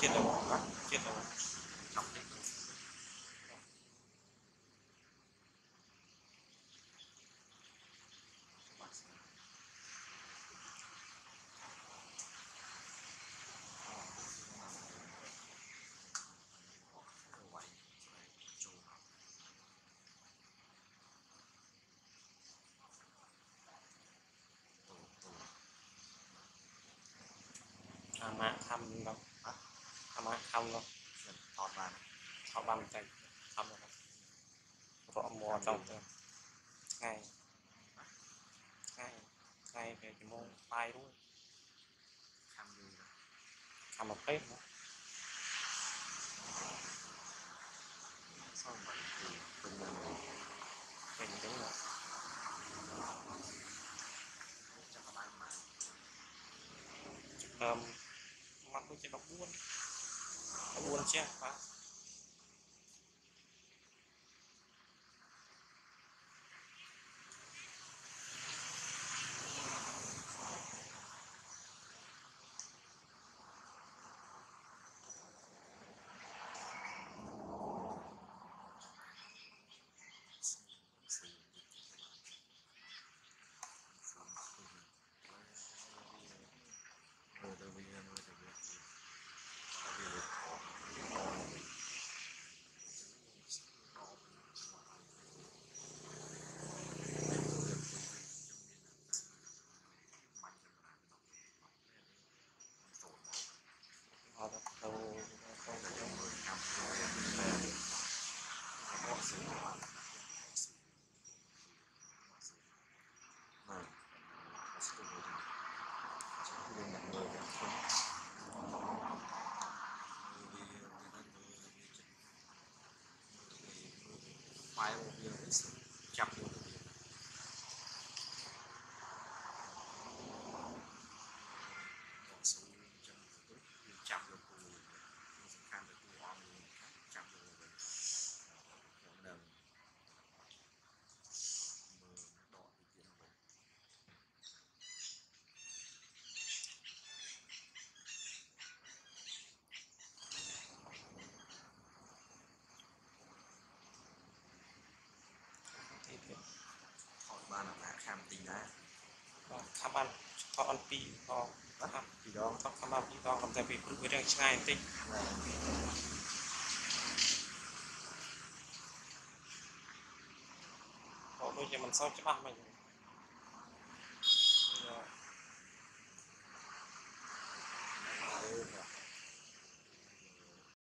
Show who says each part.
Speaker 1: chiến đấu các chiến đấu
Speaker 2: trong tình
Speaker 1: huống mà thăm đâu? ำครับ
Speaker 2: ถอดมา
Speaker 1: ถอดบางใจทำนะครับเพราะมอต้องเติมงไงไงเป็นโมงปด้วย
Speaker 2: ทำอยู่
Speaker 1: ทำมาเป๊ะเป็นเน
Speaker 2: จัะจะมาณมา
Speaker 1: เอ่มมันควจะดอกบ้วน 我见啊。
Speaker 2: Chao.
Speaker 1: ថត
Speaker 2: អនពីដងខំ thì đó
Speaker 1: ថតខំបានពីរដងខំតែពីព្រឹកវារឿងឆ្ងាយបន្តិច
Speaker 2: là
Speaker 1: ថតដូចជាមិនសូវច្បាស់មិន